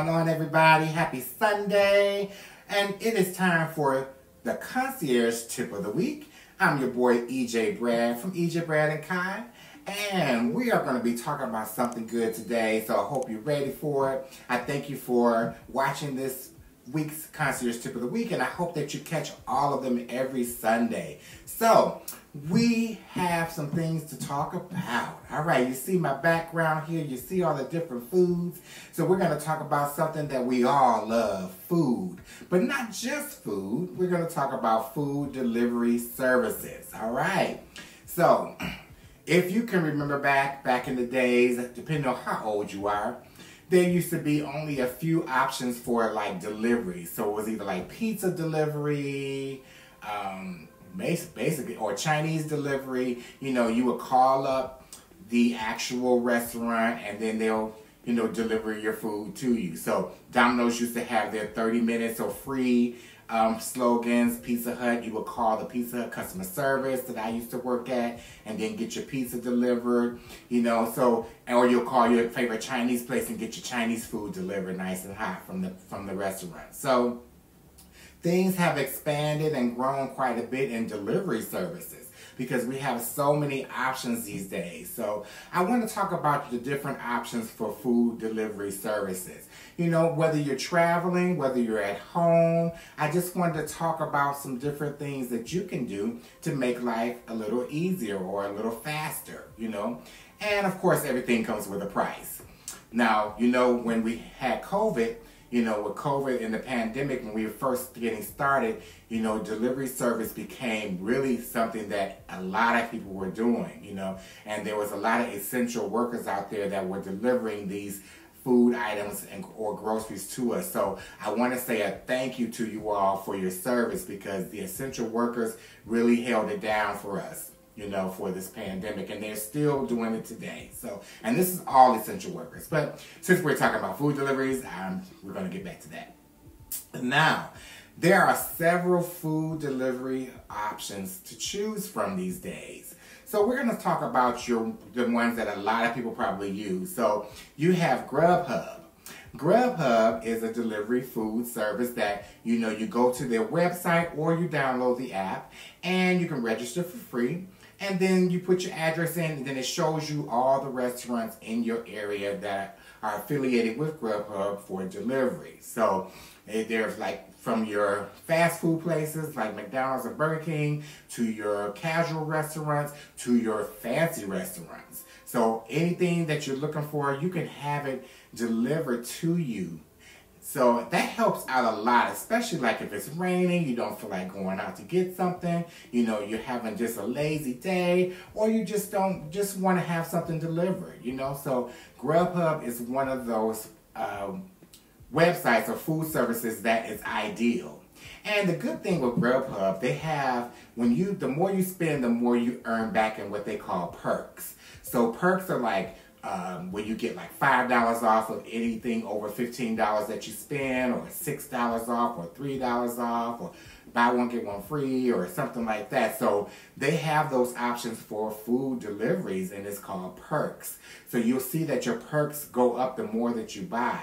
Going on, everybody? Happy Sunday. And it is time for the concierge tip of the week. I'm your boy EJ Brad from EJ Brad and Kai. And we are going to be talking about something good today, so I hope you're ready for it. I thank you for watching this week's concierge tip of the week, and I hope that you catch all of them every Sunday. So, we have some things to talk about. All right, you see my background here, you see all the different foods. So we're going to talk about something that we all love, food. But not just food, we're going to talk about food delivery services. All right. So, if you can remember back back in the days, depending on how old you are, there used to be only a few options for like delivery. So it was either like pizza delivery, um, basically, or Chinese delivery. You know, you would call up the actual restaurant and then they'll, you know, deliver your food to you. So Domino's used to have their 30 minutes or free um, slogans. Pizza Hut, you would call the Pizza Hut customer service that I used to work at and then get your pizza delivered, you know, so, or you'll call your favorite Chinese place and get your Chinese food delivered nice and hot from the, from the restaurant. So, things have expanded and grown quite a bit in delivery services because we have so many options these days. So I want to talk about the different options for food delivery services. You know, whether you're traveling, whether you're at home, I just wanted to talk about some different things that you can do to make life a little easier or a little faster, you know. And of course, everything comes with a price. Now, you know, when we had COVID, you know, with COVID and the pandemic, when we were first getting started, you know, delivery service became really something that a lot of people were doing, you know, and there was a lot of essential workers out there that were delivering these food items and or groceries to us. So I want to say a thank you to you all for your service because the essential workers really held it down for us you know, for this pandemic, and they're still doing it today. So, and this is all essential workers. But since we're talking about food deliveries, um, we're going to get back to that. Now, there are several food delivery options to choose from these days. So we're going to talk about your the ones that a lot of people probably use. So you have Grubhub. Grubhub is a delivery food service that you know you go to their website or you download the app and you can register for free and then you put your address in and then it shows you all the restaurants in your area that are affiliated with Grubhub for delivery. So eh, there's like from your fast food places like McDonald's or Burger King to your casual restaurants to your fancy restaurants. So anything that you're looking for, you can have it delivered to you so that helps out a lot, especially like if it's raining, you don't feel like going out to get something, you know, you're having just a lazy day, or you just don't just want to have something delivered, you know. So Grubhub is one of those um, websites or food services that is ideal. And the good thing with Grubhub, they have when you the more you spend, the more you earn back in what they call perks. So perks are like um, where you get like $5 off of anything over $15 that you spend, or $6 off, or $3 off, or buy one, get one free, or something like that. So they have those options for food deliveries, and it's called perks. So you'll see that your perks go up the more that you buy.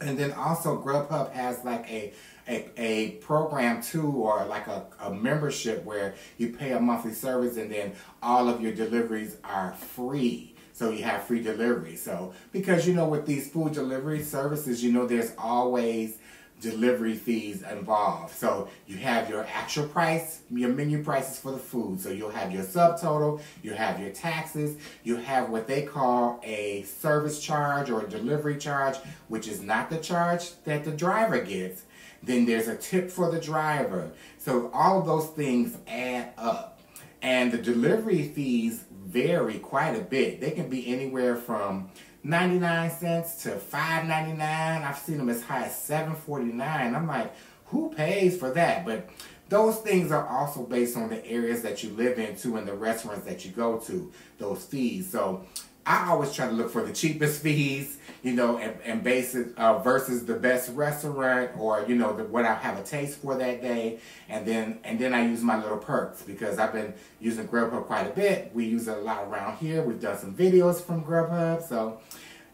And then also Grubhub has like a a, a program too or like a, a membership where you pay a monthly service and then all of your deliveries are free so you have free delivery. So because you know with these food delivery services, you know there's always delivery fees involved. So you have your actual price, your menu prices for the food. So you'll have your subtotal, you have your taxes, you have what they call a service charge or a delivery charge, which is not the charge that the driver gets. Then there's a tip for the driver. So all those things add up. And the delivery fees vary quite a bit. They can be anywhere from 99 cents to 5.99. I've seen them as high as 7.49. I'm like, who pays for that? But those things are also based on the areas that you live in too and the restaurants that you go to, those fees. So I always try to look for the cheapest fees, you know, and, and base it uh, versus the best restaurant or you know the, what I have a taste for that day, and then and then I use my little perks because I've been using Grubhub quite a bit. We use it a lot around here. We've done some videos from Grubhub, so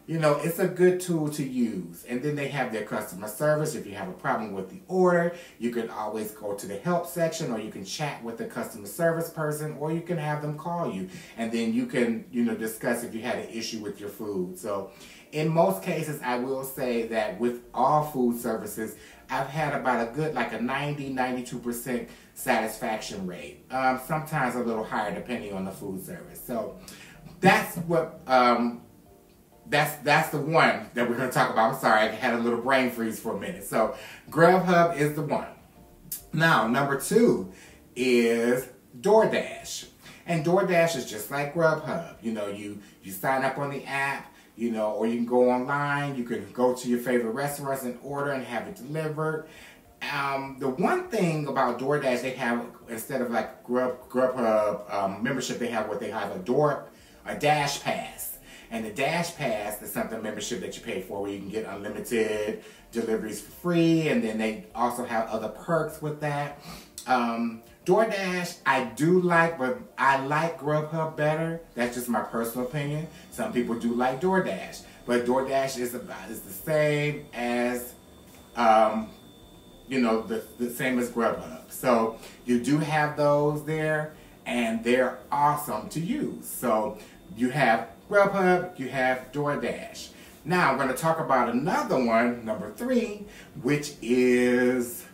you know, it's a good tool to use. And then they have their customer service. If you have a problem with the order, you can always go to the help section or you can chat with the customer service person or you can have them call you. And then you can, you know, discuss if you had an issue with your food. So in most cases, I will say that with all food services, I've had about a good, like a 90, 92% satisfaction rate. Um, sometimes a little higher depending on the food service. So that's what um, that's that's the one that we're going to talk about. I'm sorry, I had a little brain freeze for a minute. So Grubhub is the one. Now, number two is DoorDash. And DoorDash is just like Grubhub. You know, you you sign up on the app, you know, or you can go online. You can go to your favorite restaurants and order and have it delivered. Um, the one thing about DoorDash, they have instead of like Grub Grubhub um, membership, they have what they have a Door a Dash Pass. And the Dash Pass is something membership that you pay for where you can get unlimited deliveries for free. And then they also have other perks with that. Um, DoorDash, I do like, but I like Grubhub better. That's just my personal opinion. Some people do like DoorDash. But DoorDash is about is the same as um, you know, the, the same as Grubhub. So you do have those there and they're awesome to use. So you have Grubhub, you have DoorDash. Now, I'm going to talk about another one, number three, which is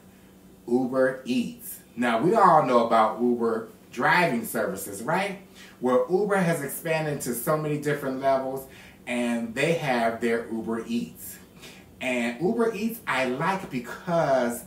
Uber Eats. Now, we all know about Uber driving services, right? Well, Uber has expanded to so many different levels, and they have their Uber Eats. And Uber Eats I like because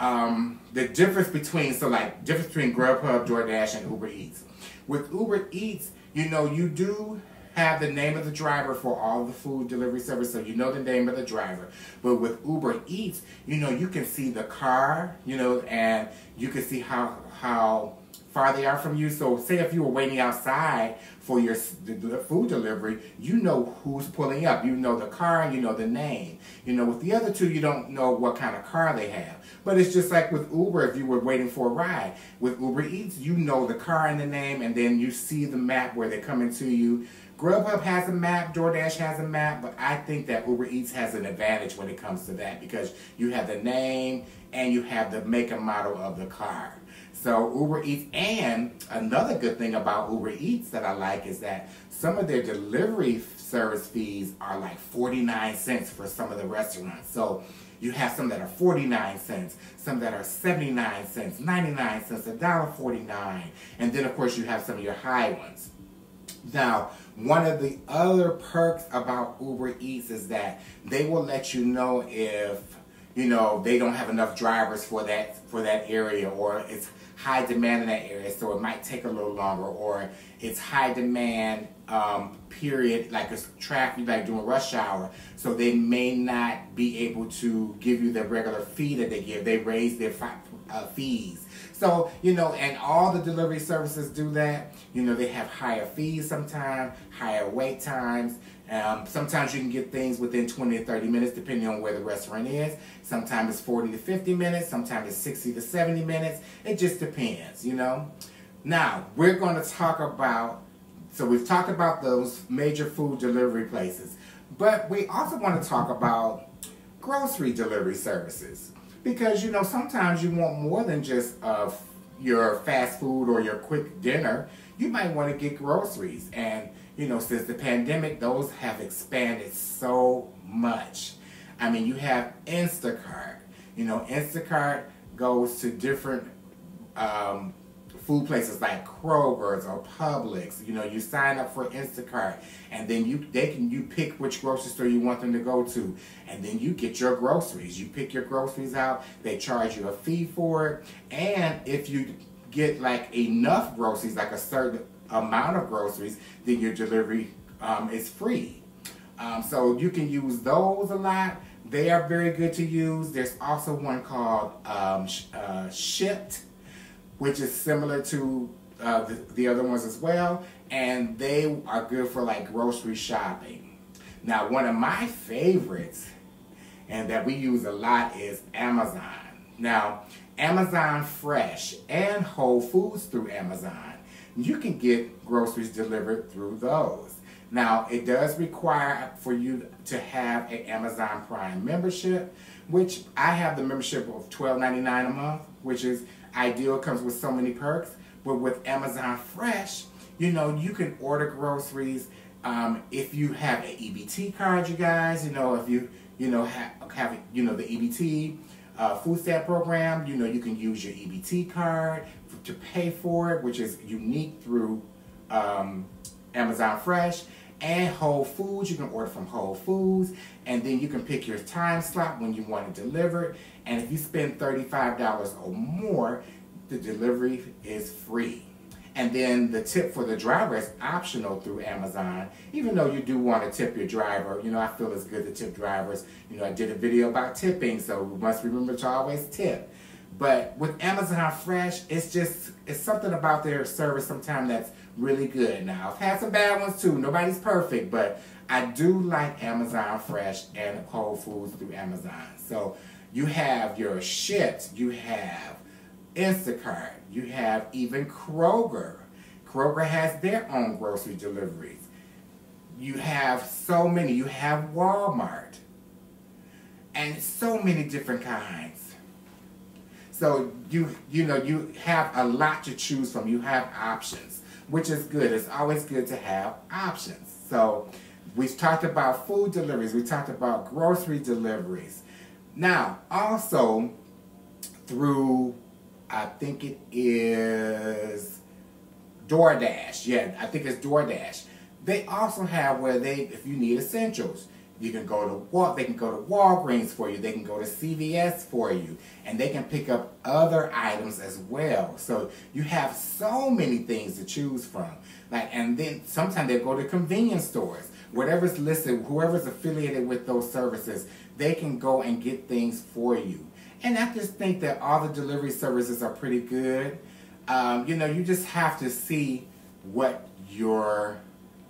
um, the difference between, so like, difference between Grubhub, DoorDash, and Uber Eats. With Uber Eats, you know, you do have the name of the driver for all the food delivery service, so you know the name of the driver. But with Uber Eats, you know, you can see the car, you know, and you can see how how far they are from you. So say if you were waiting outside for your food delivery, you know who's pulling up. You know the car and you know the name. You know, with the other two, you don't know what kind of car they have. But it's just like with Uber, if you were waiting for a ride. With Uber Eats, you know the car and the name, and then you see the map where they're coming to you. Grubhub has a map, DoorDash has a map, but I think that Uber Eats has an advantage when it comes to that because you have the name and you have the make and model of the car. So Uber Eats, and another good thing about Uber Eats that I like is that some of their delivery service fees are like 49 cents for some of the restaurants. So you have some that are 49 cents, some that are 79 cents, 99 cents, $1.49, and then of course you have some of your high ones. Now, one of the other perks about Uber Eats is that they will let you know if you know they don't have enough drivers for that for that area or it's high demand in that area so it might take a little longer or it's high demand um, period like it's traffic like during rush hour. So they may not be able to give you the regular fee that they give. They raise their uh, fees so, you know, and all the delivery services do that. You know, they have higher fees sometimes, higher wait times. Um, sometimes you can get things within 20 to 30 minutes depending on where the restaurant is. Sometimes it's 40 to 50 minutes. Sometimes it's 60 to 70 minutes. It just depends, you know. Now, we're going to talk about, so we've talked about those major food delivery places. But we also want to talk about grocery delivery services because you know sometimes you want more than just uh, your fast food or your quick dinner. You might want to get groceries, and you know since the pandemic, those have expanded so much. I mean, you have Instacart. You know, Instacart goes to different um, food places like Kroger's or Publix. You know, you sign up for Instacart, and then you they can you pick which grocery store you want them to go to, and then you get your groceries. You pick your groceries out. They charge you a fee for it, and if you get like enough groceries, like a certain amount of groceries, then your delivery um, is free. Um, so you can use those a lot. They are very good to use. There's also one called um, uh, Shipt which is similar to uh, the, the other ones as well, and they are good for like grocery shopping. Now, one of my favorites, and that we use a lot, is Amazon. Now, Amazon Fresh and Whole Foods through Amazon. You can get groceries delivered through those. Now, it does require for you to have an Amazon Prime membership, which I have the membership of $12.99 a month, which is ideal. Comes with so many perks. But with Amazon Fresh, you know, you can order groceries. Um, if you have an EBT card, you guys, you know, if you, you know, have, have you know, the EBT uh, food stamp program, you know, you can use your EBT card to pay for it, which is unique through um, Amazon Fresh and Whole Foods. You can order from Whole Foods, and then you can pick your time slot when you want it delivered. And if you spend $35 or more, the delivery is free. And then the tip for the driver is optional through Amazon. Even though you do want to tip your driver, you know, I feel it's good to tip drivers. You know, I did a video about tipping, so we must remember to always tip. But with Amazon Fresh, it's just, it's something about their service sometimes that's really good. Now, I've had some bad ones too. Nobody's perfect, but I do like Amazon Fresh and Whole Foods through Amazon. So you have your Shipt, you have Instacart, you have even Kroger. Kroger has their own grocery deliveries. You have so many. You have Walmart. And so many different kinds. So you you know you have a lot to choose from. You have options, which is good. It's always good to have options. So we've talked about food deliveries. We talked about grocery deliveries. Now, also through I think it is DoorDash. Yeah, I think it's DoorDash. They also have where they, if you need essentials, you can go to Wal. They can go to Walgreens for you. They can go to CVS for you, and they can pick up other items as well. So you have so many things to choose from. Like, and then sometimes they go to convenience stores. Whatever's listed, whoever's affiliated with those services, they can go and get things for you. And I just think that all the delivery services are pretty good. Um, you know, you just have to see what your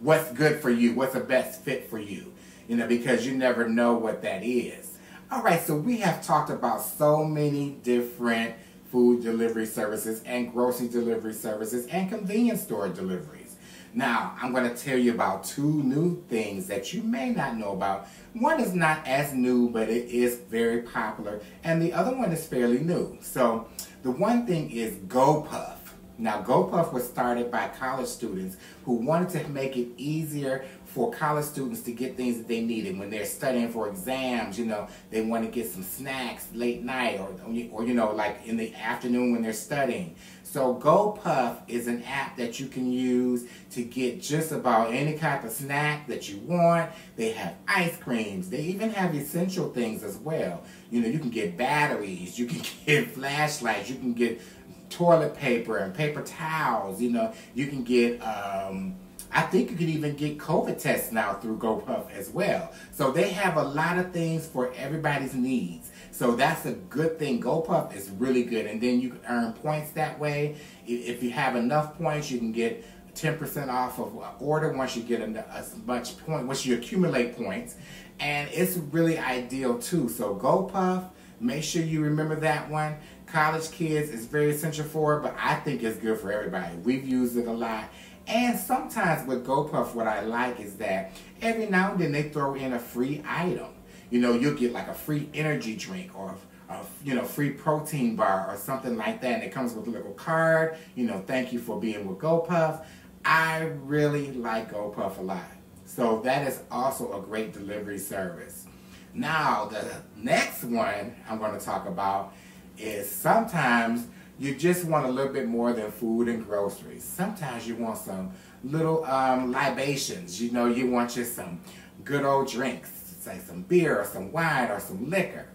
what's good for you, what's the best fit for you. You know, because you never know what that is. All right, so we have talked about so many different food delivery services and grocery delivery services and convenience store deliveries. Now, I'm going to tell you about two new things that you may not know about. One is not as new, but it is very popular, and the other one is fairly new. So, the one thing is GoPuff. Now, GoPuff was started by college students who wanted to make it easier for college students to get things that they needed when they're studying for exams. You know, they want to get some snacks late night or, or you know, like in the afternoon when they're studying. So GoPuff is an app that you can use to get just about any type of snack that you want. They have ice creams. They even have essential things as well. You know, you can get batteries. You can get flashlights. You can get toilet paper and paper towels. You know, you can get, um, I think you can even get COVID tests now through GoPuff as well. So they have a lot of things for everybody's needs. So that's a good thing. GoPuff is really good. And then you can earn points that way. If you have enough points, you can get 10% off of order once you get as much point, once you accumulate points. And it's really ideal too. So GoPuff, make sure you remember that one college kids is very essential for it, but I think it's good for everybody. We've used it a lot. And sometimes with GoPuff, what I like is that every now and then they throw in a free item. You know, you'll get like a free energy drink or a you know free protein bar or something like that, and it comes with a little card. You know, thank you for being with GoPuff. I really like GoPuff a lot. So that is also a great delivery service. Now, the next one I'm going to talk about is sometimes you just want a little bit more than food and groceries. Sometimes you want some little um, libations. You know, you want just some good old drinks, say some beer or some wine or some liquor.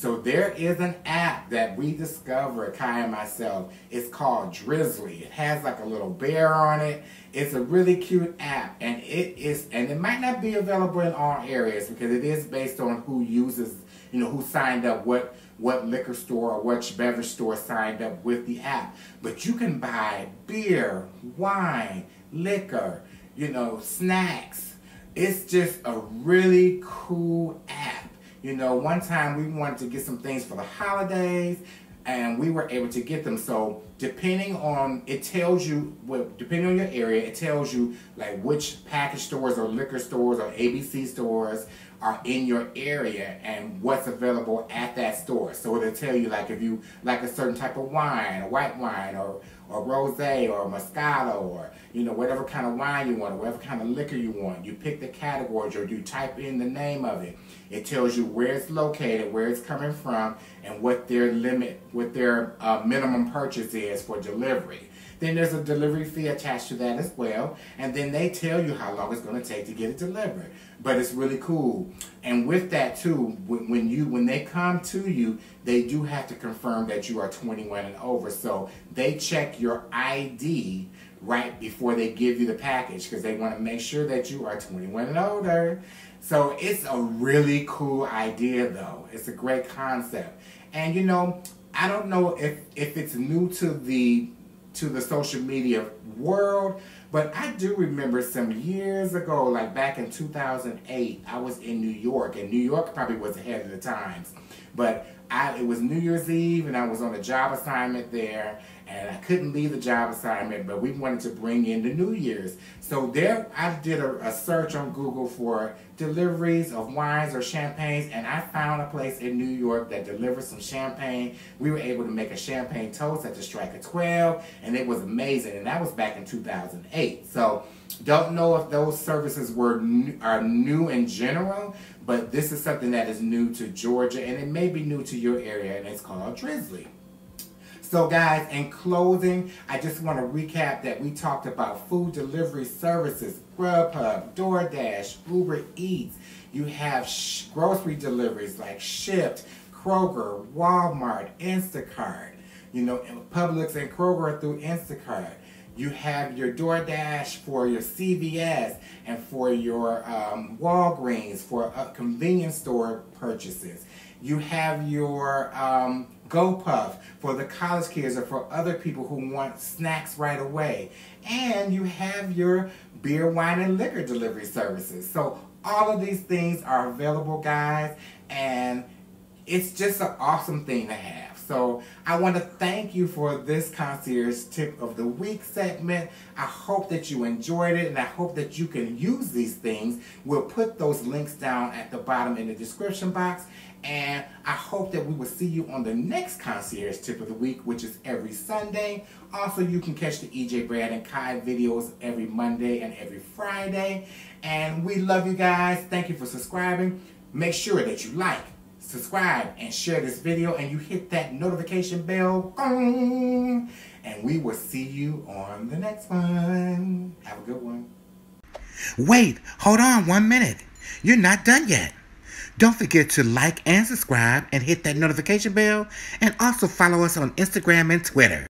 So there is an app that we discovered, Kai and myself. It's called Drizly. It has like a little bear on it. It's a really cute app, and it is, and it might not be available in all areas because it is based on who uses, you know, who signed up, what what liquor store or what beverage store signed up with the app. But you can buy beer, wine, liquor, you know, snacks. It's just a really cool app. You know, one time we wanted to get some things for the holidays. and we were able to get them. So depending on, it tells you, well, depending on your area, it tells you like which package stores or liquor stores or ABC stores are in your area and what's available at that store. So it'll tell you like if you like a certain type of wine, a white wine, or or rosé, or Moscato, or you know whatever kind of wine you want, or whatever kind of liquor you want. You pick the categories, or you type in the name of it. It tells you where it's located, where it's coming from, and what their limit, what their uh, minimum purchase is for delivery. Then there's a delivery fee attached to that as well. And then they tell you how long it's going to take to get it delivered. But it's really cool. And with that too, when you when they come to you, they do have to confirm that you are 21 and over. So they check your ID right before they give you the package because they want to make sure that you are 21 and older. So it's a really cool idea though. It's a great concept. And you know, I don't know if, if it's new to the to the social media world. But I do remember some years ago, like back in 2008, I was in New York, and New York probably was ahead of the times. But I, it was New Year's Eve, and I was on a job assignment there, and I couldn't leave the job assignment, but we wanted to bring in the New Year's. So there, I did a, a, search on Google for deliveries of wines or champagnes, and I found a place in New York that delivered some champagne. We were able to make a champagne toast at the Strike of 12, and it was amazing, and that was back in 2008. So don't know if those services were new, are new in general, but this is something that is new to Georgia, and it may be new to your area, and it's called Drizly. So guys, in closing, I just want to recap that we talked about food delivery services, Grubhub, DoorDash, Uber Eats. You have grocery deliveries like Shipt, Kroger, Walmart, Instacart. You know, Publix and Kroger through Instacart. You have your DoorDash for your CVS and for your um, Walgreens for uh, convenience store purchases. You have your um, GoPuff for the college kids or for other people who want snacks right away. And you have your beer, wine, and liquor delivery services. So all of these things are available, guys, and it's just an awesome thing to have. So I want to thank you for this concierge tip of the week segment. I hope that you enjoyed it and I hope that you can use these things. We'll put those links down at the bottom in the description box. And I hope that we will see you on the next concierge tip of the week, which is every Sunday. Also, you can catch the EJ Brad and Kai videos every Monday and every Friday. And we love you guys. Thank you for subscribing. Make sure that you like, subscribe, and share this video, and you hit that notification bell. And we will see you on the next one. Have a good one. Wait, hold on one minute. You're not done yet. Don't forget to like and subscribe and hit that notification bell, and also follow us on Instagram and Twitter.